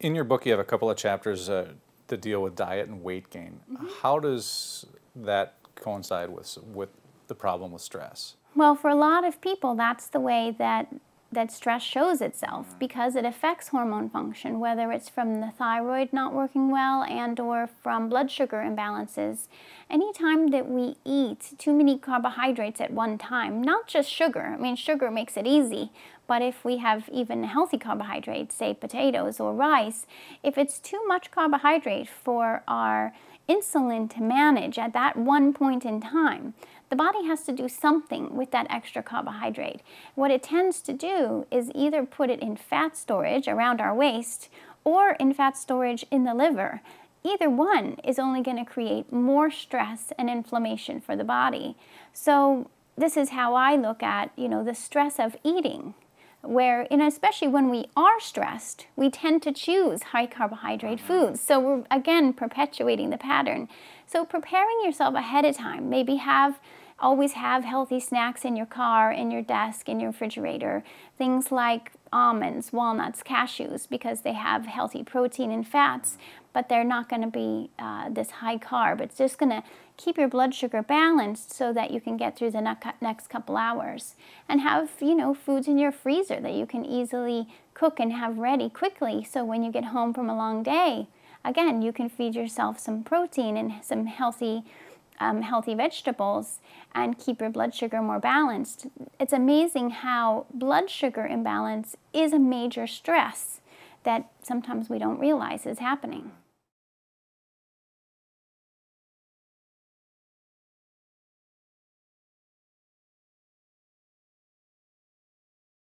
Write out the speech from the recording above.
In your book, you have a couple of chapters uh, that deal with diet and weight gain. Mm-hmm. How does that coincide with with the problem with stress? Well, for a lot of people, that's the way that that stress shows itself because it affects hormone function whether it's from the thyroid not working well and or from blood sugar imbalances anytime that we eat too many carbohydrates at one time not just sugar i mean sugar makes it easy but if we have even healthy carbohydrates say potatoes or rice if it's too much carbohydrate for our insulin to manage at that one point in time the body has to do something with that extra carbohydrate. What it tends to do is either put it in fat storage around our waist or in fat storage in the liver. Either one is only going to create more stress and inflammation for the body. So this is how I look at, you know, the stress of eating where, and especially when we are stressed, we tend to choose high carbohydrate mm-hmm. foods. So we're again perpetuating the pattern. So preparing yourself ahead of time, maybe have always have healthy snacks in your car, in your desk, in your refrigerator. Things like almonds, walnuts, cashews, because they have healthy protein and fats, but they're not going to be uh, this high carb. It's just going to keep your blood sugar balanced so that you can get through the next couple hours. And have, you know, foods in your freezer that you can easily cook and have ready quickly so when you get home from a long day, again, you can feed yourself some protein and some healthy um, healthy vegetables and keep your blood sugar more balanced. It's amazing how blood sugar imbalance is a major stress that sometimes we don't realize is happening.